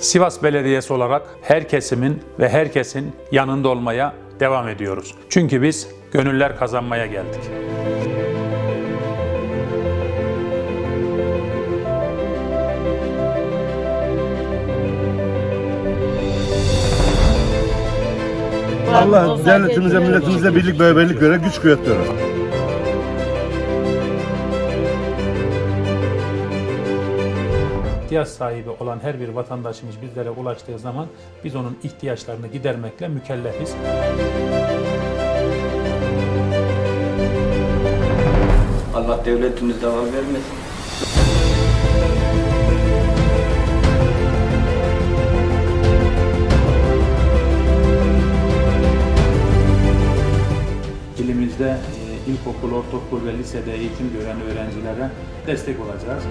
Sivas Belediyesi olarak her kesimin ve herkesin yanında olmaya devam ediyoruz. Çünkü biz gönüller kazanmaya geldik. Allah devletimize, milletimize birlik, beraberlik göre güç kuvvet verir. İhtiyaç sahibi olan her bir vatandaşımız bizlere ulaştığı zaman biz onun ihtiyaçlarını gidermekle mükellefiz. Allah devletimize var vermesin. İlimizde e, ilkokul, ortaokul ve lisede eğitim gören öğrencilere destek olacağız.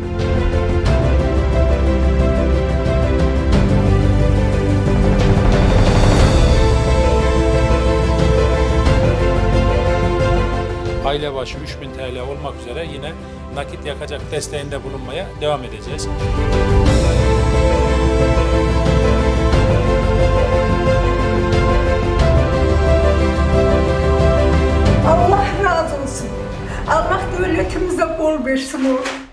Aile başı 3000 TL olmak üzere yine nakit yakacak desteğinde bulunmaya devam edeceğiz. Allah razı olsun. Allah devletimize bol versin oğlum.